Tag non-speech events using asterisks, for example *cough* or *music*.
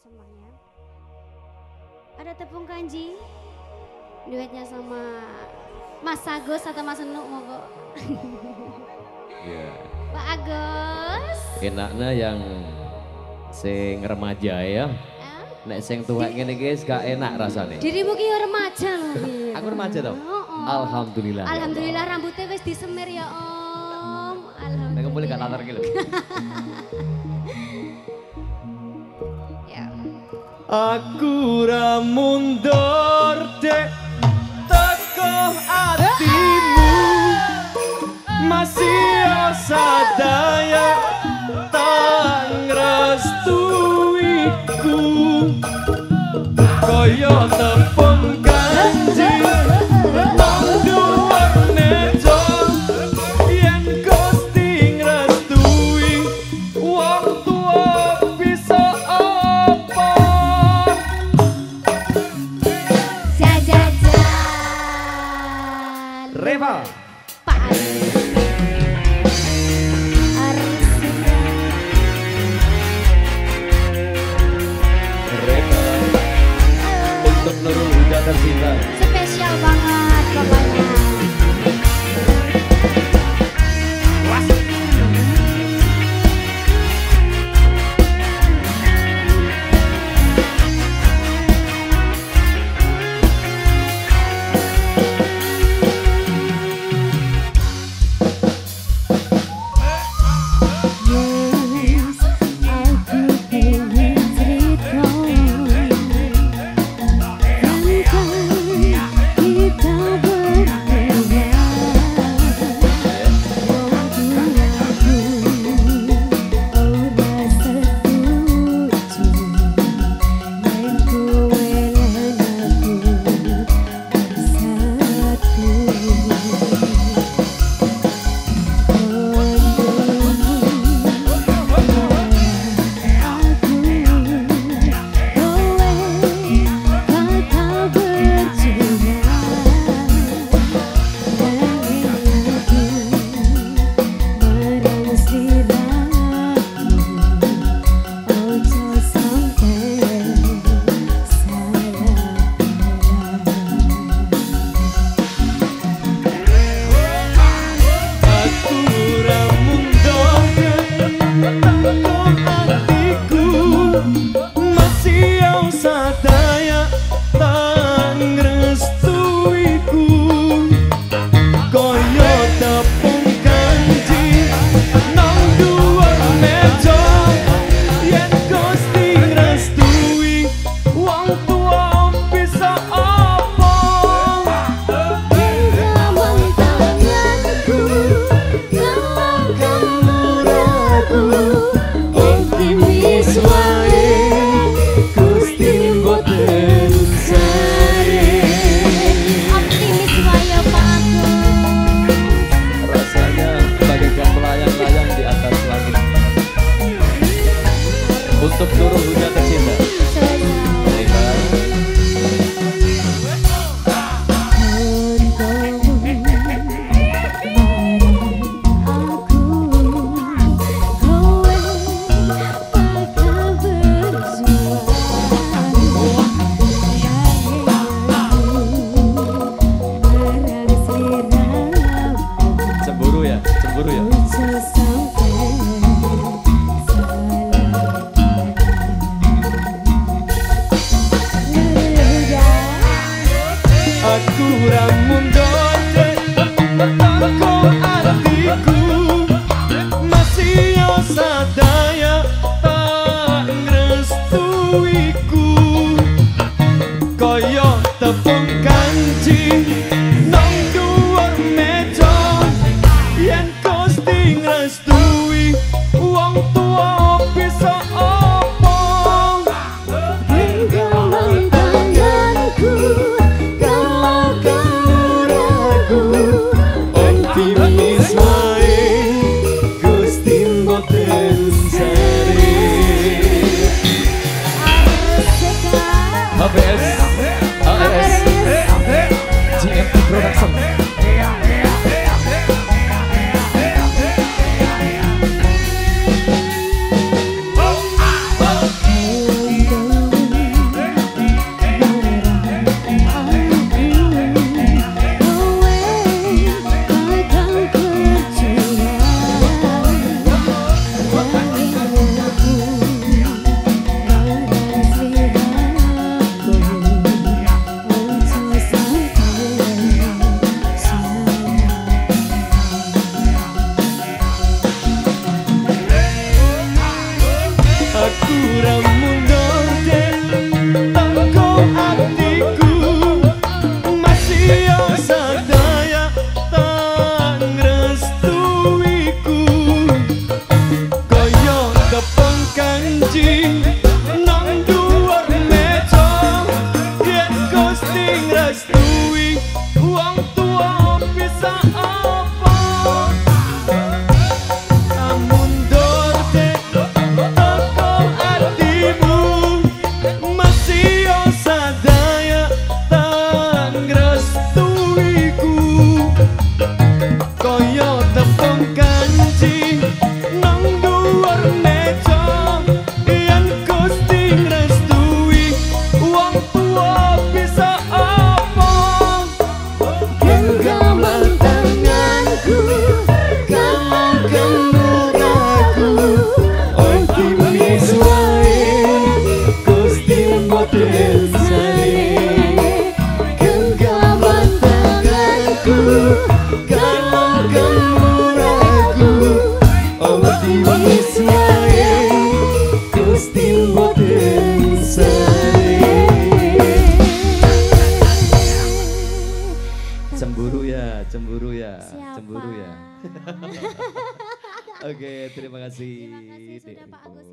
semuanya. Ada tepung kanji, duetnya sama Mas Agus atau Mas Nuk monggo. Iya. *laughs* Pak Agus. Enaknya yang sing remaja ya. Eh? Nek sing tua ngene guys gak enak rasanya. Dirimu ki remaja loh. Bi. *laughs* Aku remaja tau. Oh, oh. Alhamdulillah. ya Alhamdulillah rambutnya wis disemir ya Om. Alhamdulillah. Nek boleh gak latar gitu. *laughs* Aku ra mundur dek. Teko atimu masih sadaya tak ngrestuiku kaya tepung kanji Reva Pak. Reva untuk Nurul Huda tercinta Spesial banget pokoknya. Ребята, всем да. Ya, Siapa? cemburu ya. *laughs* Oke, terima kasih. Terima kasih sudah Pak. Agus